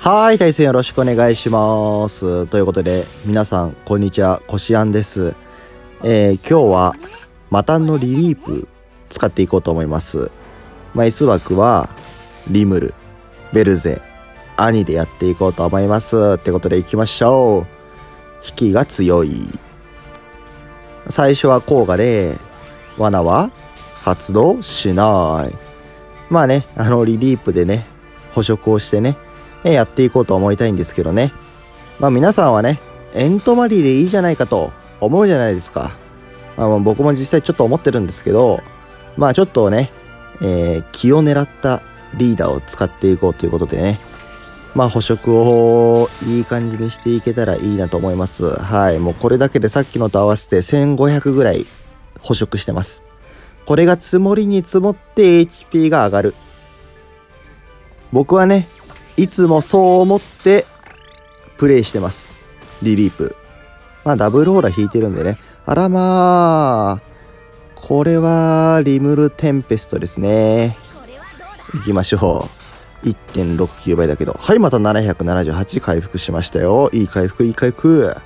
はい、対戦よろしくお願いします。ということで、皆さん、こんにちは、こしあんです。えー今日は、マタンのリリープ、使っていこうと思います。枚数枠は、リムル、ベルゼ、兄でやっていこうと思います。ってことで行きましょう。引きが強い。最初は効果で、罠は発動しない。まあね、あの、リリープでね、捕食をしてね、やっていこうと思いたいんですけどね。まあ皆さんはね、エントマリーでいいじゃないかと思うじゃないですか。まあ、僕も実際ちょっと思ってるんですけど、まあちょっとね、えー気を狙ったリーダーを使っていこうということでね、まあ捕食をいい感じにしていけたらいいなと思います。はい。もうこれだけでさっきのと合わせて1500ぐらい捕食してます。これが積もりに積もって HP が上がる。僕はね、いつもそう思ってプレイしてます。リリープ。まあダブルオーラ引いてるんでね。あらまあ。これはリムルテンペストですね。行きましょう。1.69倍だけど。はい、また778回復しましたよ。いい回復、いい回復。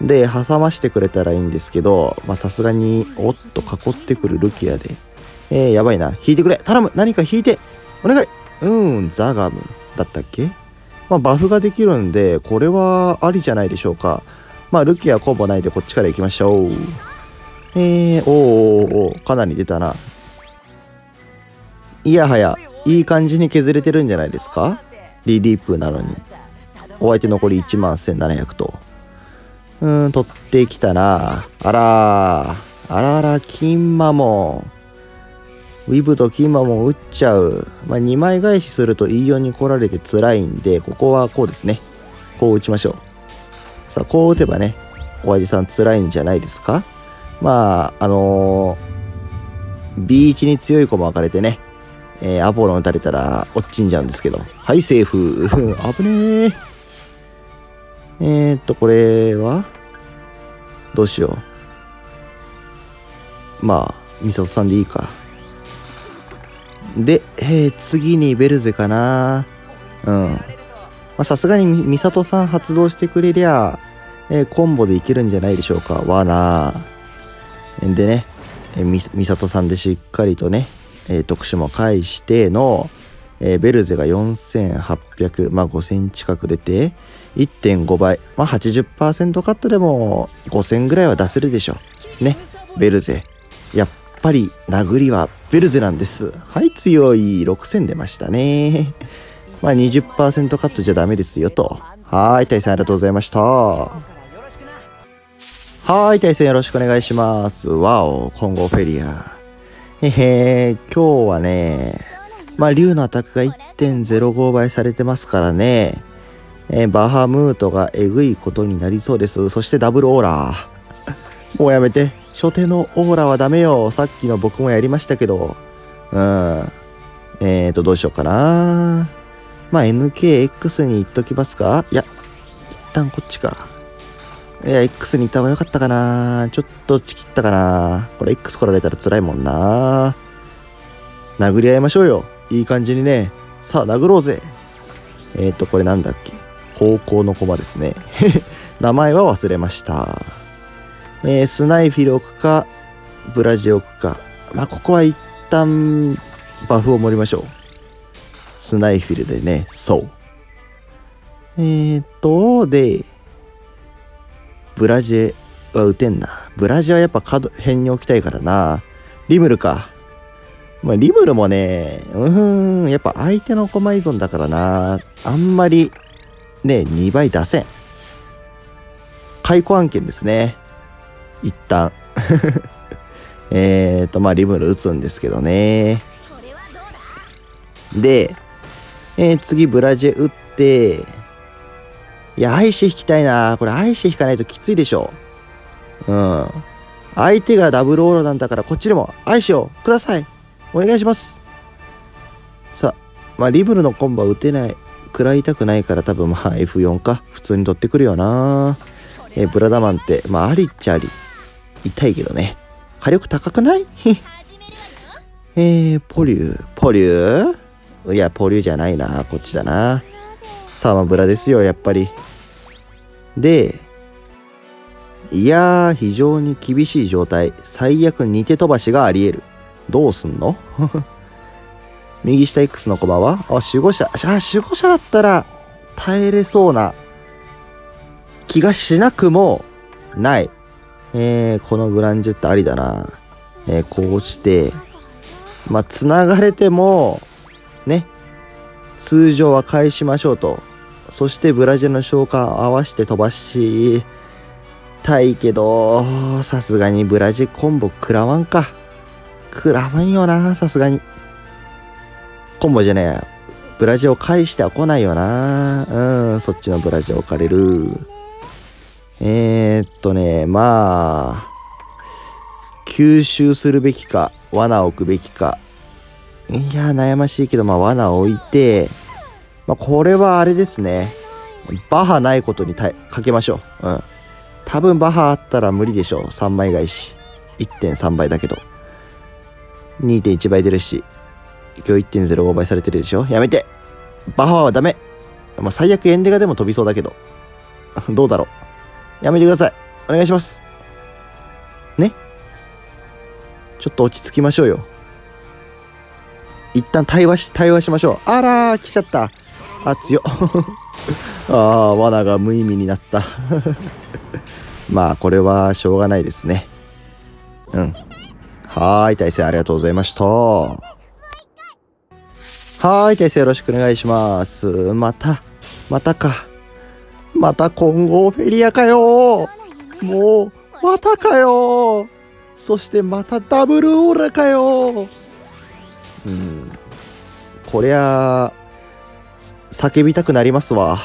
で、挟ましてくれたらいいんですけど、まさすがに、おっと囲ってくるルキアで。えー、やばいな。引いてくれ頼む何か引いてお願いうん、ザガムだったっけ？まあバフができるんで、これはありじゃないでしょうか。まあルキアコンボないでこっちから行きましょう。えー、おーおーおーかなり出たな。いやはや、いい感じに削れてるんじゃないですか？リリープなのに。お相手残り1万1700と。うーん、取ってきたな。あらー。あらあら、金マモン。ウィブと金マモン打っちゃう。まあ、2枚返しすると E4 に来られて辛いんで、ここはこうですね。こう打ちましょう。さあ、こう打てばね、お相手さん辛いんじゃないですか？まあ、あのー、B1 に強い子も分かれてね、えーアポロン打たれたら落ちんじゃうんですけど。はい、セーフ。危ねえ。えー、っと、これは？どうしよう。まあ、ミサトさんでいいか。で、えー次にベルゼかな。うん。ま、さすがにミサトさん発動してくれりゃ、えーコンボでいけるんじゃないでしょうか。わな。でね、えーミサトさんでしっかりとね、えー特殊も返しての、えーベルゼが4800、まあ5000近く出て、1.5倍、まあ80%カットでも5000ぐらいは出せるでしょう。ね、ベルゼ。やっぱり殴りはベルゼなんです。はい、強い。6000出ましたね。まあ20%カットじゃダメですよと。はい、対戦ありがとうございました。はい、対戦よろしくお願いします。わお、混合フェリア。へへ、今日はね、まあ、竜のアタックが1.05倍されてますからね、えバハムートがえぐいことになりそうです。そしてダブルオーラ。もうやめて。初手のオーラはダメよ。さっきの僕もやりましたけど。うん。えーと、どうしようかな。まあ、NKX に言っときますか？いや、一旦こっちか。いや、X に行った方がよかったかな。ちょっとちきったかな。これ X 来られたら辛いもんな。殴り合いましょうよ。いい感じにね。さあ、殴ろうぜ。えっ、ー、と、これなんだっけ？方向の駒ですね。名前は忘れました。えースナイフィル置くか、ブラジ置くか。まあ、ここは一旦、バフを盛りましょう。スナイフィルでね、そう。えーと、で、ブラジェは打てんな。ブラジェはやっぱ角辺に置きたいからな。リムルか。まあ、リムルもね、うーん、やっぱ相手の駒依存だからな。あんまり、ね、2倍出せん。解雇案件ですね。一旦。えーと、まあ、リムル打つんですけどね。で、えー次、ブラジェ打って、いや、アイシ引きたいな。これ、アイシ引かないときついでしょ。うん。相手がダブルオーロなんだから、こっちでもアイシをください。お願いします。さあ、まあ、リブルのコンボは打てない。食らいたくないから多分まあ F4 か。普通に取ってくるよな。えーブラダマンって、まあ、ありっちゃあり。痛いけどね。火力高くない？えー、ポリュー。ポリュー？いや、ポリューじゃないな。こっちだな。サーマブラですよ、やっぱり。で、いやー、非常に厳しい状態。最悪2手飛ばしがあり得る。どうすんの？右下 X の駒は？あ、守護者。あ、守護者だったら耐えれそうな気がしなくもない。えー、このブランジェットありだな。えー、こうして、まあ、繋がれても、ね、通常は返しましょうと。そしてブラジルの召喚合わせて飛ばしたいけど、さすがにブラジルコンボ食らわんか。食らわんよな、さすがに。コンボじゃねえや。ブラジルを返しては来ないよな。うん、そっちのブラジル置かれる。えー、っとね、まあ、吸収するべきか、罠を置くべきか。いや、悩ましいけど、まあ、罠を置いて、まあ、これはあれですね。バハないことにかけましょう。うん。多分バハあったら無理でしょう。3枚返し。1.3倍だけど。2.1倍出るし。今日1.05倍されてるでしょやめてバハはダメまあ、最悪エンデガでも飛びそうだけど。どうだろうやめてください。お願いします。ね？ちょっと落ち着きましょうよ。一旦対話し、対話しましょう。あら、来ちゃった。あ、強ああ、罠が無意味になった まあ、これはしょうがないですね。うん。はーい、大勢ありがとうございました。はーい、大勢よろしくお願いします。また、またか。また混合フェリアかよもう、またかよそしてまたダブルオーラかようん。こりゃ、叫びたくなりますわ。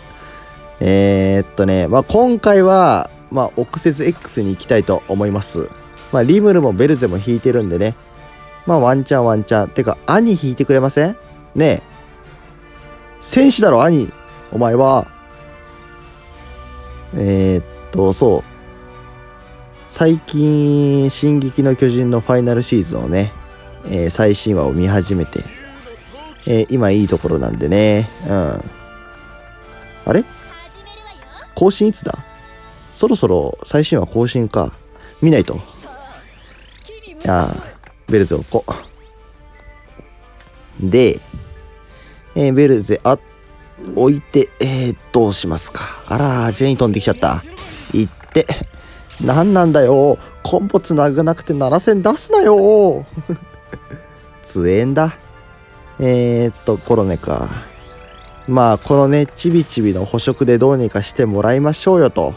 えっとね、まあ、今回は、まあ、オクセス X に行きたいと思います。まあ、リムルもベルゼも引いてるんでね。まあ、ワンチャンワンチャン。てか、兄引いてくれません？ねえ。戦士だろ、兄。お前は。えー、っと、そう。最近、進撃の巨人のファイナルシーズンをね、えー、最新話を見始めて、えー、今いいところなんでね。うん。あれ？更新いつだ？そろそろ最新話更新か。見ないと。いやベルゼ置こ。で、えー、ベルゼ、あ、置いて、えー、どうしますか。あら、ジェイン飛んできちゃった。行って、何なんだよ。コンボつなぐなくて7000出すなよ。通縁だ。えー、っと、コロネか。まあ、このね、ちびちびの捕食でどうにかしてもらいましょうよ、と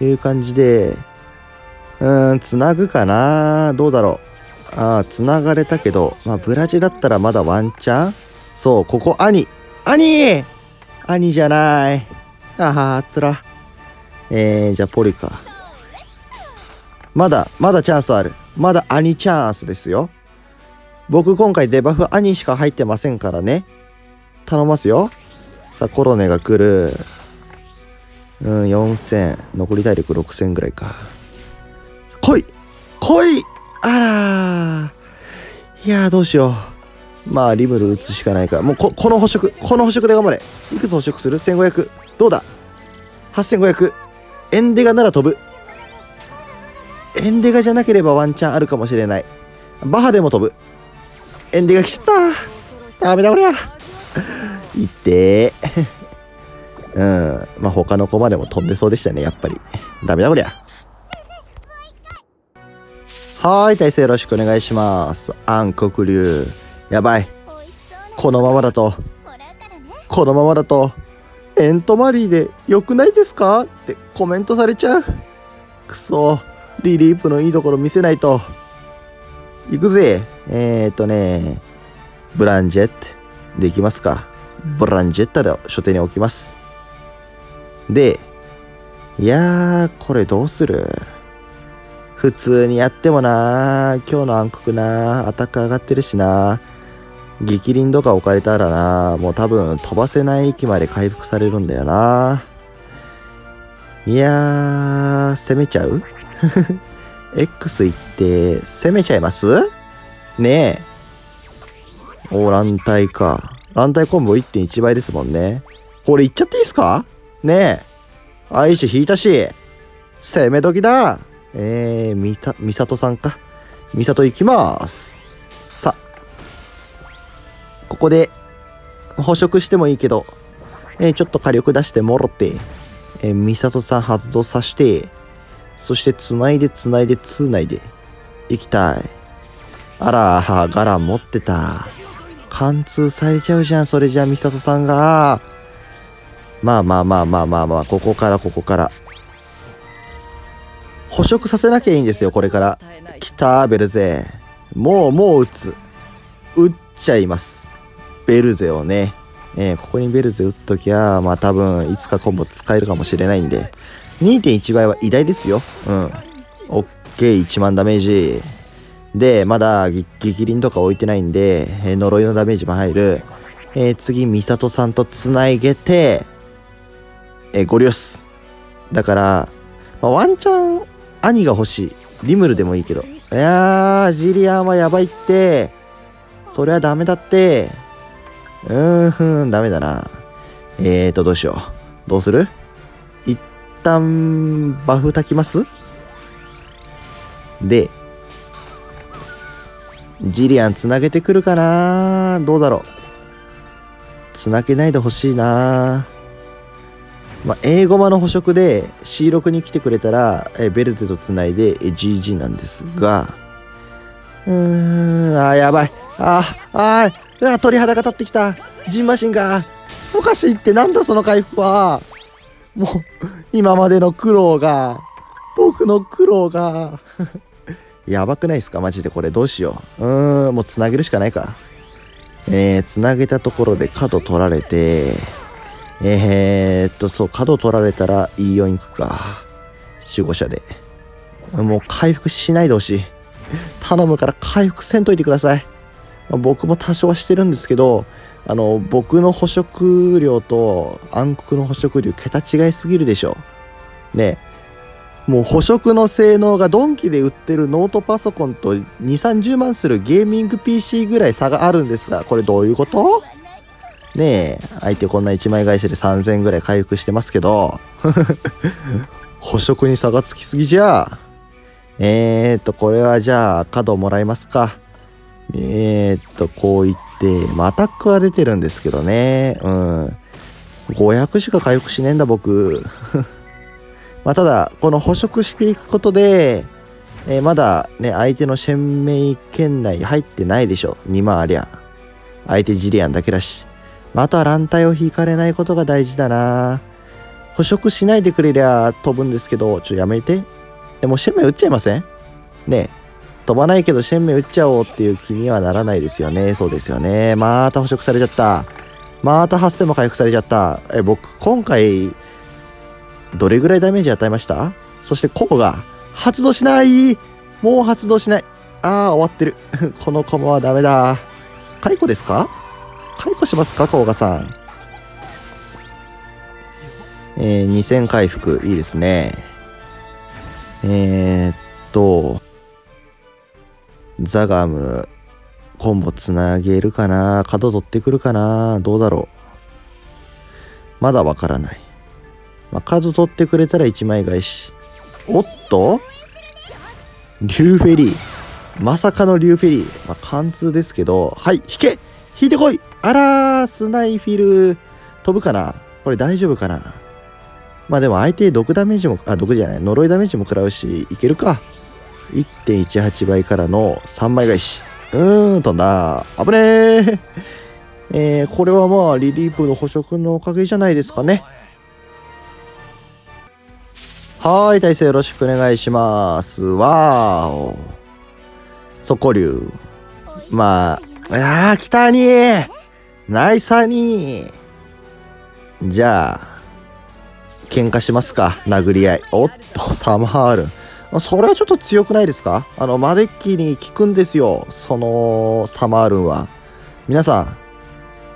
いう感じで、うーん、つなぐかなどうだろう。ああ、つながれたけど、まあ、ブラジだったらまだワンチャンそう、ここ、兄兄兄じゃない。ああ、つら。えー、じゃあ、ポリか。まだ、まだチャンスある。まだ兄チャンスですよ。僕今回デバフ兄しか入ってませんからね。頼ますよ。さあ、コロネが来る。うん、4000。残り体力6000ぐらいか。来い来いあらいやどうしよう。まあ、リムル打つしかないから。もうこ、この捕食、この捕食で頑張れ。いくつ捕食する ?1500。どうだ ?8500。エンデガなら飛ぶ。エンデガじゃなければワンチャンあるかもしれない。バハでも飛ぶ。エンデが来ちゃったダメだこりゃいってうん。まあ、他の駒でも飛んでそうでしたね、やっぱり。ダメだこりゃ。はーい、大勢よろしくお願いします。暗黒流。やばい。このままだと、このままだと、エントマリーで良くないですか？ってコメントされちゃう。くそ、リリープのいいところ見せないと。行くぜ。えー、っとね、ブランジェットできますか？ブランジェッタで書店に置きます。で、いやー、これどうする？普通にやってもな今日の暗黒なアタック上がってるしな激輪とか置かれたらなもう多分飛ばせない域まで回復されるんだよないやー、攻めちゃう？X 行って攻めちゃいます？ねえ。お、乱体か。乱体コンボ1.1倍ですもんね。これいっちゃっていいっすか？ねえ。愛し引いたし。攻め時だ。えー、みた、みさとさんか。みさと行きます。ここで、捕食してもいいけど、えー、ちょっと火力出してもろて、えー、みさとさん発動させて、そして繋いで繋いで繋いで、行きたい。あら、はガラ持ってた。貫通されちゃうじゃん、それじゃあ、みさとさんが。まあまあまあまあまあまあ、ここからここから。捕食させなきゃいいんですよ、これから。来た、ベルゼ。もう、もう撃つ。撃っちゃいます。ベルゼをね。えー、ここにベルゼ撃っときゃ、まあ多分、いつかコンボ使えるかもしれないんで。2.1倍は偉大ですよ。うん。オッケー、1万ダメージ。で、まだギキリンとか置いてないんで、えー、呪いのダメージも入る。えー、次、ミサトさんと繋げて、えー、ゴリオス。だから、まあ、ワンチャン、兄が欲しい。リムルでもいいけど。いやー、ジリアンはやばいって。それはダメだって。うーん、ふん、ダメだな。えーと、どうしよう。どうする？一旦、バフ炊きます？で、ジリアンつなげてくるかな？どうだろうつなげないでほしいなまあ、英語マの捕食で C6 に来てくれたら、えベルゼとつないで GG なんですが、うーん、あ、やばい。あ、あ、あ、鳥肌が立ってきた。ジンマシンが。おかしいってなんだその回復は。もう、今までの苦労が、僕の苦労が。やばくないですか？マジでこれどうしよう。うーん、もう繋げるしかないか。えー、繋げたところで角取られて、えー、っと、そう、角取られたら E4 行くか。守護者で。もう回復しないでほしい。頼むから回復せんといてください。僕も多少はしてるんですけど、あの、僕の捕食量と暗黒の捕食量桁違いすぎるでしょ。ねもう捕食の性能がドンキで売ってるノートパソコンと2、30万するゲーミング PC ぐらい差があるんですが、これどういうこと？ねえ、相手こんな1枚返しで3000ぐらい回復してますけど、捕食に差がつきすぎじゃあ。えーっと、これはじゃあ角もらいますか。えーっと、こう言って、まあ、アタックは出てるんですけどね。うん。500しか回復しねえんだ僕。まあ、ただ、この捕食していくことで、えー、まだね、相手の鮮明圏内入ってないでしょ。2万ありゃ。相手ジリアンだけだし。まあ、あとは乱体を引かれないことが大事だな。捕食しないでくれりゃ飛ぶんですけど、ちょ、やめて。え、もう鮮明打っちゃいません？ね飛ばないけど鮮明打っちゃおうっていう気にはならないですよね。そうですよね。また捕食されちゃった。また8000も回復されちゃった。え、僕、今回、どれぐらいダメージ与えました？そしてコモが発動しないもう発動しないああ、終わってる。このコモはダメだ。解雇ですか？解雇しますか？コウガさん。えー、2000回復。いいですね。えー、っと、ザガム、コンボつなげるかな？角取ってくるかな？どうだろう？まだわからない。まあ、角取ってくれたら1枚返し。おっと？リューフェリー。まさかのリューフェリー。まあ、貫通ですけど、はい、引け引いてこいあらー、スナイフィル。飛ぶかな？これ大丈夫かな？まあでも相手毒ダメージも、あ、毒じゃない、呪いダメージも食らうし、いけるか。1.18倍からの3枚返し。うーん、飛んだ。危ねー。えー、これはまあ、リリープの捕食のおかげじゃないですかね。はい、大勢よろしくお願いします。わーお。速竜。まあ、ああ、来たにーナイサにーじゃあ、喧嘩しますか殴り合い。おっと、サムハール。それはちょっと強くないですか？あの、マデッキに効くんですよ。その、サマールンは。皆さん、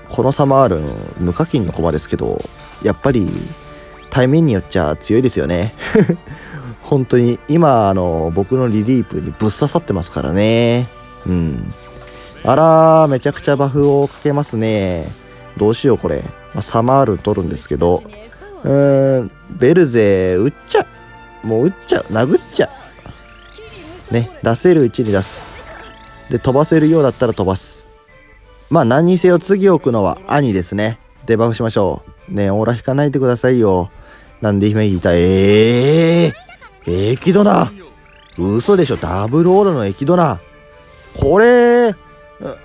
このサマールン、無課金の駒ですけど、やっぱり、対面によっちゃ強いですよね 本当に今あの僕のリリープにぶっ刺さってますからねうんあらめちゃくちゃバフをかけますねどうしようこれ。ま、サマールン取るんですけど。うーん、ベルゼ、撃っちゃ。もう撃っちゃう。殴っちゃう。ね、出せるうちに出す。で、飛ばせるようだったら飛ばす。まあ何にせよ次置くのは兄ですね。デバフしましょう。ねオーラ引かないでくださいよ。なんで姫引いたええー、エキドナ嘘でしょダブルオーラのエキドナこれ、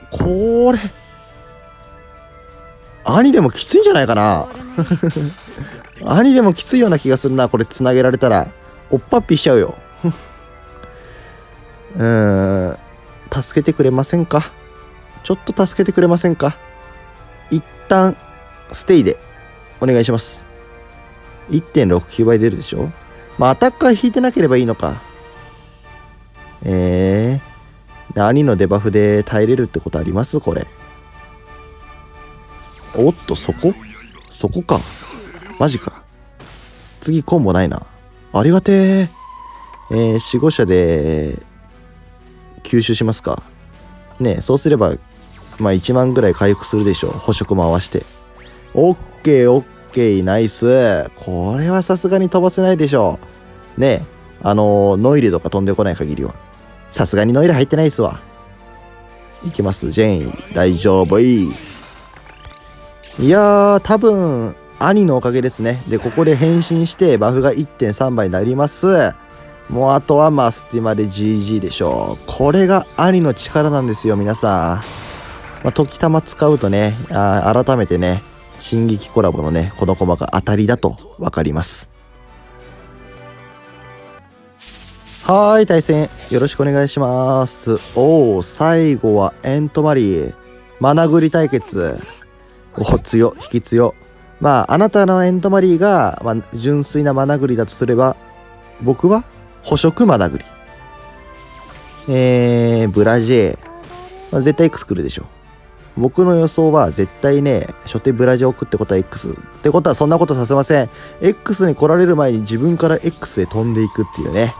これ、兄でもきついんじゃないかな兄でもきついような気がするな。これ繋げられたら。おっぱっぴしちゃうよ。うーん。助けてくれませんか？ちょっと助けてくれませんか？一旦、ステイで、お願いします。1.69倍出るでしょ？まあ、アタッカー引いてなければいいのか。えー。兄のデバフで耐えれるってことあります？これ。おっと、そこ？そこか。マジか。次コンボないな。ありがてえ。えー、守護者で、吸収しますか？ねそうすれば、まあ1万ぐらい回復するでしょう。捕食も合わして。オッケーオッケーナイス。これはさすがに飛ばせないでしょう。ねあのー、ノイルとか飛んでこない限りは。さすがにノイル入ってないっすわ。いきます、ジェーン。大丈夫い。いやー、多分、兄のおかげですね。で、ここで変身してバフが1.3倍になります。もうあとはマスティマで GG でしょう。これが兄の力なんですよ、皆さん。まあ、時たま使うとねあ、改めてね、進撃コラボのね、このコマが当たりだと分かります。はーい、対戦よろしくお願いします。おお、最後はエントマリー。マナグリ対決。お強、引き強。まあ、あなたのエントマリーが、まあ、純粋なマナグリだとすれば、僕は捕食マナグリ。えー、ブラジェまあ、絶対 X 来るでしょ。僕の予想は絶対ね、初手ブラジェ置くってことは X。ってことはそんなことさせません。X に来られる前に自分から X へ飛んでいくっていうね。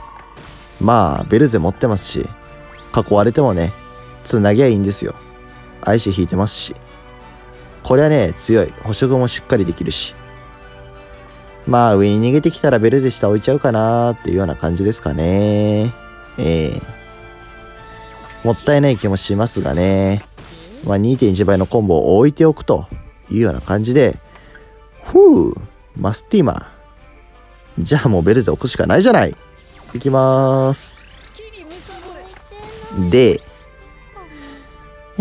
まあ、ベルゼ持ってますし、囲われてもね、つなぎゃいいんですよ。愛し引いてますし。これはね、強い。捕食もしっかりできるし。まあ、上に逃げてきたらベルゼ下置いちゃうかなっていうような感じですかね。ええー、もったいない気もしますがね。まあ、2.1倍のコンボを置いておくというような感じで、ふう、マスティーマじゃあもうベルゼ置くしかないじゃない。いきまーす。で、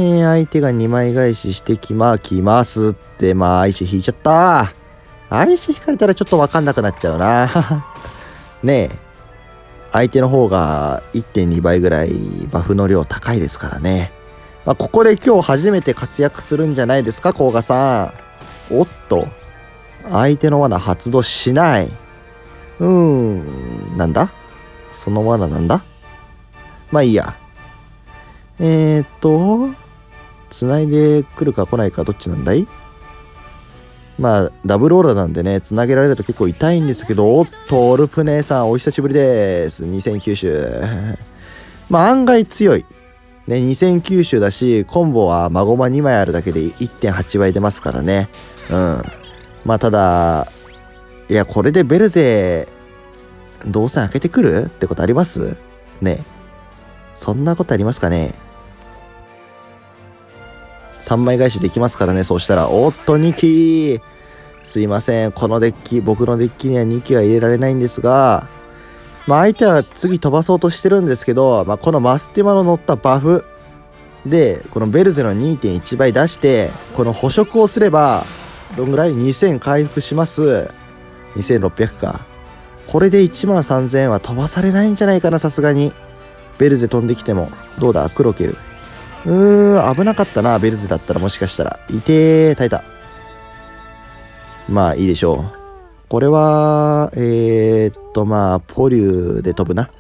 えー、相手が2枚返ししてきま、きますって、まあ、愛知引いちゃった。愛知引かれたらちょっとわかんなくなっちゃうな。ねえ。相手の方が1.2倍ぐらいバフの量高いですからね。まあ、ここで今日初めて活躍するんじゃないですか、甲賀さん。おっと。相手の罠発動しない。うーん、なんだ？その罠なんだ？まあいいや。えー、っと、繋いでくるか来ないかどっちなんだい？まあ、ダブルオーラなんでね、繋げられると結構痛いんですけど、おっと、オルプ姉さん、お久しぶりです。2009種。まあ、案外強い。ね、2009種だし、コンボはマゴマ2枚あるだけで1.8倍出ますからね。うん。まあ、ただ、いや、これでベルゼ、動線開けてくる？ってことあります？ね。そんなことありますかね？3枚返しできますからね、そうしたら。おっと、2機すいません。このデッキ、僕のデッキには2機は入れられないんですが、まあ相手は次飛ばそうとしてるんですけど、まあこのマスティマの乗ったバフで、このベルゼの2.1倍出して、この捕食をすれば、どんぐらい ?2000 回復します。2600か。これで1万3000円は飛ばされないんじゃないかな、さすがに。ベルゼ飛んできても。どうだ？クロケル。うー、危なかったな、ベルゼだったらもしかしたら。いてー、耐えた。まあいいでしょう。これは、えー、っとまあ、ポリューで飛ぶな。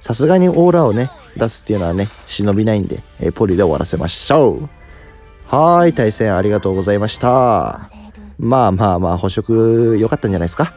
さすがにオーラをね、出すっていうのはね、忍びないんで、えー、ポリューで終わらせましょう。はーい、対戦ありがとうございました。まあまあまあ、捕食良かったんじゃないですか。